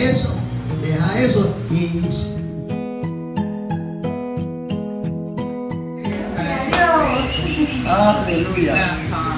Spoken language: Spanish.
Eso, deja eso, y Aleluya.